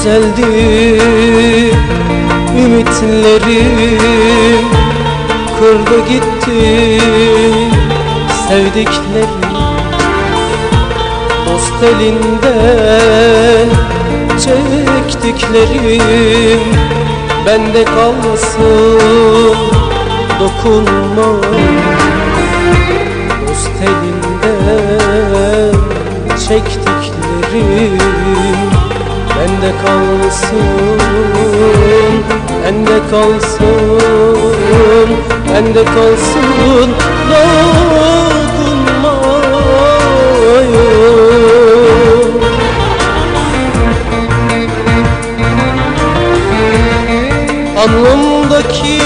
güzeldi ümitlerim Kırdı gitti sevdiklerim Dost elinden çektiklerim Bende kalsın dokunma. Dost elinden çektiklerim Bende kalsın, bende kalsın, bende kalsın dokunmayın. Alnımdaki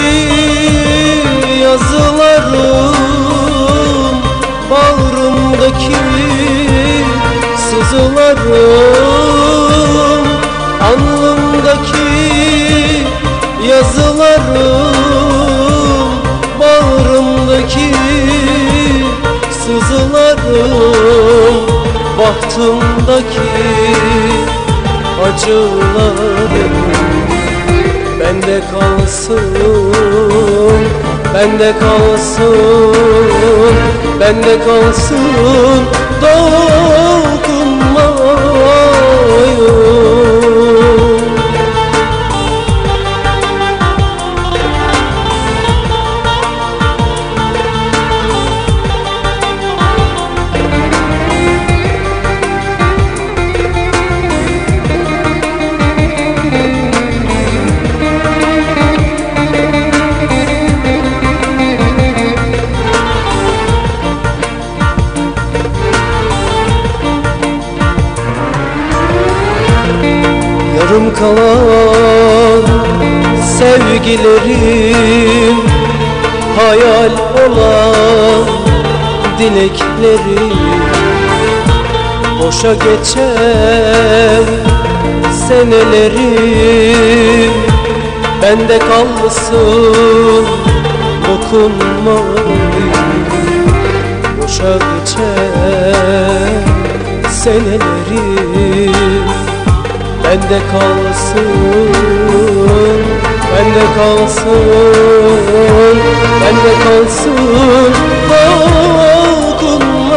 yazılarım Bağrımdaki sızılarım Alnımdaki yazılarım Bağrımdaki sızılarım Bahtımdaki acılarım. Bende kalsın, bende kalsın, bende kalsın. Dokunmayın kalan sevgilerim Hayal olan dileklerim. Boşa geçen senelerim Bende kalsın dokunma Boşa geçen senelerim Bende kalsın, bende kalsın, bende kalsın dokunmayın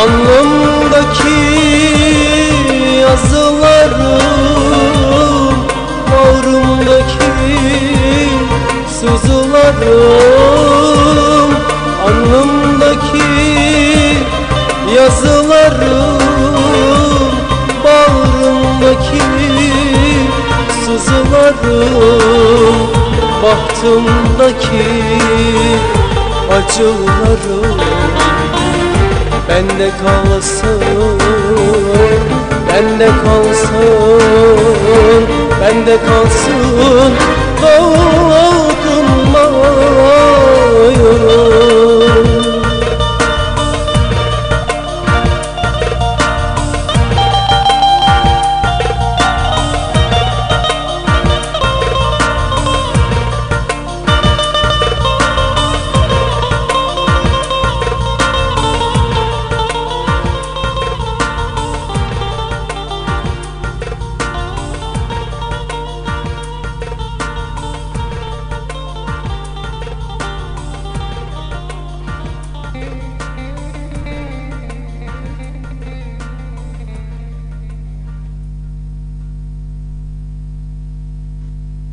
Alnımdaki yazılarım Bağrımdaki sızılarım sızılarım Bahtımdaki acılarım. Bende kalsın, bende kalsın, bende kalsın